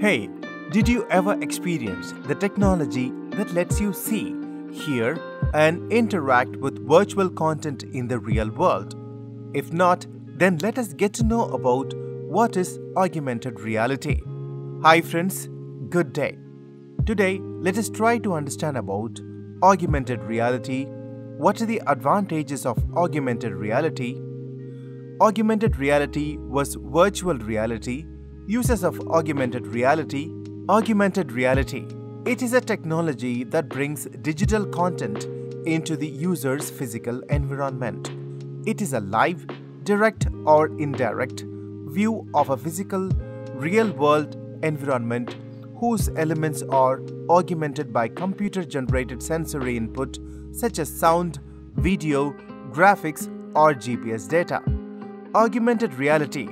Hey, did you ever experience the technology that lets you see, hear, and interact with virtual content in the real world? If not, then let us get to know about what is augmented reality. Hi friends, good day. Today, let us try to understand about augmented reality, what are the advantages of augmented reality, Augmented reality was virtual reality. Uses of augmented reality. Augmented reality. It is a technology that brings digital content into the user's physical environment. It is a live, direct or indirect view of a physical, real-world environment whose elements are augmented by computer-generated sensory input such as sound, video, graphics or GPS data. Augmented reality,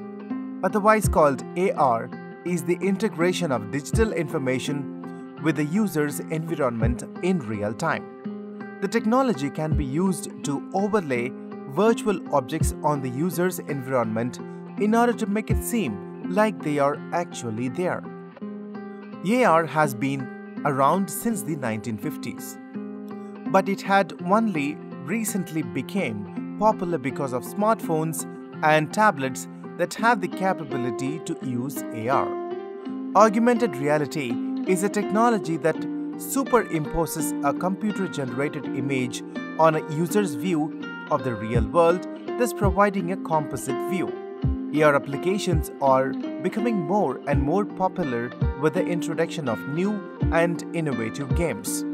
otherwise called AR, is the integration of digital information with the user's environment in real time. The technology can be used to overlay virtual objects on the user's environment in order to make it seem like they are actually there. AR has been around since the 1950s, but it had only recently became popular because of smartphones and tablets that have the capability to use AR. Augmented reality is a technology that superimposes a computer-generated image on a user's view of the real world, thus providing a composite view. AR applications are becoming more and more popular with the introduction of new and innovative games.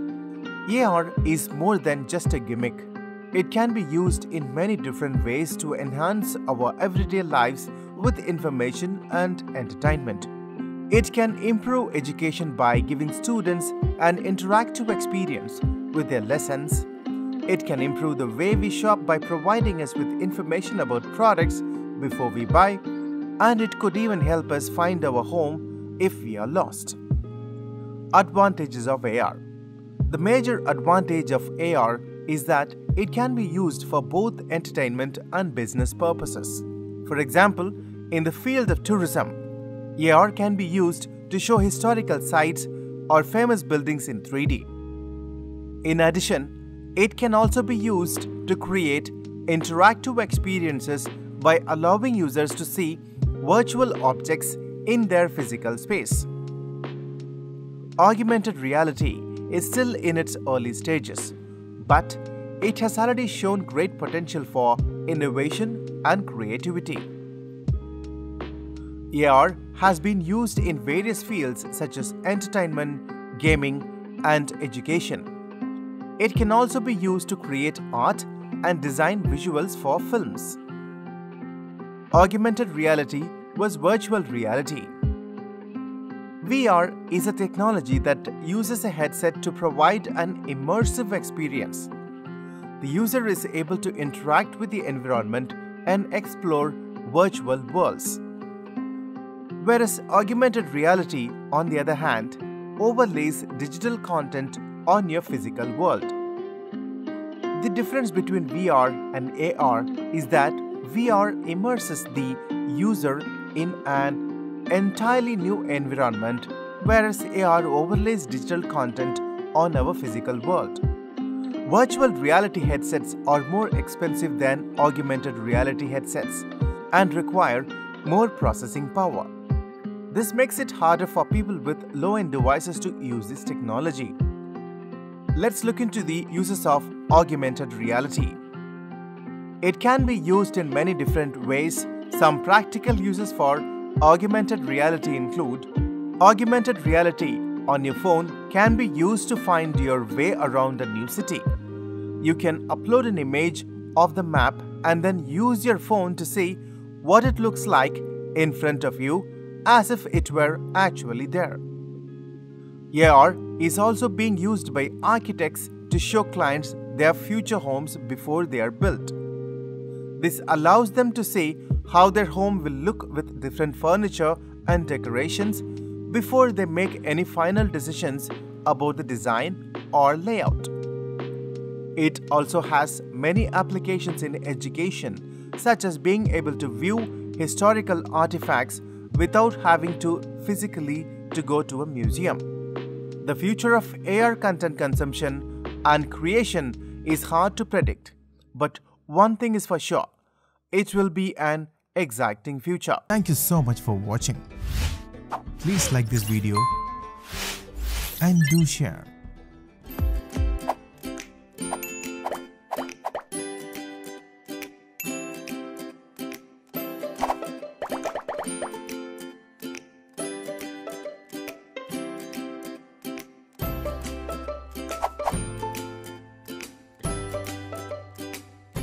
AR is more than just a gimmick. It can be used in many different ways to enhance our everyday lives with information and entertainment. It can improve education by giving students an interactive experience with their lessons. It can improve the way we shop by providing us with information about products before we buy, and it could even help us find our home if we are lost. Advantages of AR The major advantage of AR is that it can be used for both entertainment and business purposes. For example, in the field of tourism, AR can be used to show historical sites or famous buildings in 3D. In addition, it can also be used to create interactive experiences by allowing users to see virtual objects in their physical space. Augmented reality is still in its early stages, but it has already shown great potential for innovation and creativity. AR has been used in various fields such as entertainment, gaming, and education. It can also be used to create art and design visuals for films. Augmented reality was virtual reality. VR is a technology that uses a headset to provide an immersive experience the user is able to interact with the environment and explore virtual worlds. Whereas augmented reality, on the other hand, overlays digital content on your physical world. The difference between VR and AR is that VR immerses the user in an entirely new environment, whereas AR overlays digital content on our physical world. Virtual reality headsets are more expensive than augmented reality headsets and require more processing power. This makes it harder for people with low-end devices to use this technology. Let's look into the uses of augmented reality. It can be used in many different ways. Some practical uses for augmented reality include Augmented reality on your phone can be used to find your way around a new city you can upload an image of the map and then use your phone to see what it looks like in front of you as if it were actually there. AR is also being used by architects to show clients their future homes before they are built. This allows them to see how their home will look with different furniture and decorations before they make any final decisions about the design or layout. It also has many applications in education, such as being able to view historical artifacts without having to physically to go to a museum. The future of AR content consumption and creation is hard to predict, but one thing is for sure it will be an exciting future. Thank you so much for watching. Please like this video and do share.